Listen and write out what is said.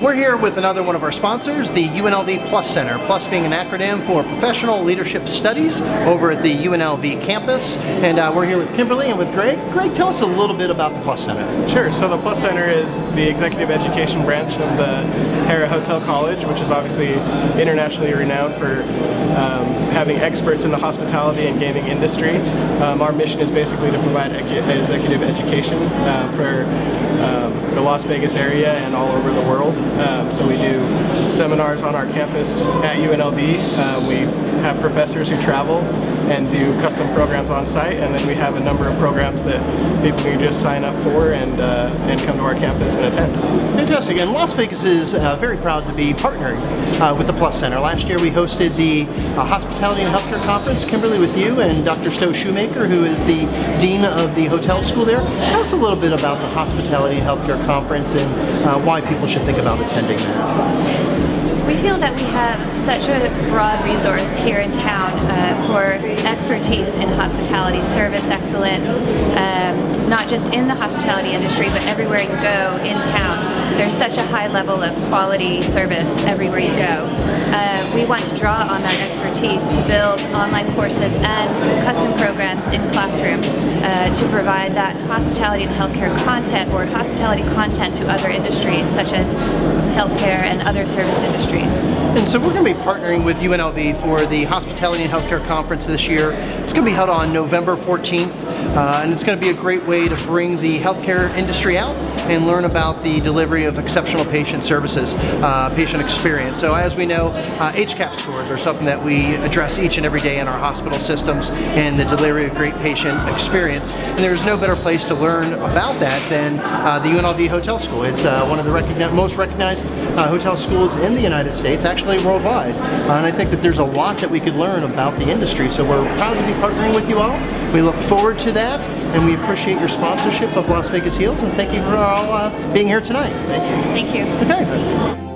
We're here with another one of our sponsors, the UNLV Plus Center, Plus being an acronym for Professional Leadership Studies over at the UNLV campus. And uh, we're here with Kimberly and with Greg. Greg, tell us a little bit about the Plus Center. Sure, so the Plus Center is the executive education branch of the Harrah Hotel College, which is obviously internationally renowned for um, having experts in the hospitality and gaming industry. Um, our mission is basically to provide executive education uh, for um, the Las Vegas area and all over the world. Um, so we do seminars on our campus at UNLV. Uh, we have professors who travel and do custom programs on site and then we have a number of programs that people can just sign up for and, uh, and come to our campus and attend. Fantastic, and Las Vegas is uh, very proud to be partnering uh, with the Plus Center. Last year we hosted the uh, Hospitality and Healthcare Conference, Kimberly with you and Dr. Stowe Shoemaker who is the Dean of the hotel school there. Tell us a little bit about the Hospitality and Healthcare Conference and uh, why people should think about attending that. We feel that we have such a broad resource here in town uh, for expertise in hospitality, service excellence, um, not just in the hospitality industry, but everywhere you go in town. There's such a high level of quality service everywhere you go. Uh, we want to draw on that expertise to build online courses and custom programs in classroom to provide that hospitality and healthcare content or hospitality content to other industries such as healthcare and other service industries. And so we're going to be partnering with UNLV for the Hospitality and Healthcare Conference this year. It's going to be held on November 14th, uh, and it's going to be a great way to bring the healthcare industry out and learn about the delivery of exceptional patient services, uh, patient experience. So as we know, uh, HCAHPS scores are something that we address each and every day in our hospital systems and the delivery of great patient experience. And there's no better place to learn about that than uh, the UNLV Hotel School. It's uh, one of the recogni most recognized uh, hotel schools in the United States, actually worldwide. Uh, and I think that there's a lot that we could learn about the industry. So we're proud to be partnering with you all. We look forward to that and we appreciate your sponsorship of Las Vegas Heals and thank you for all uh, being here tonight. Thank you. Thank you. Okay.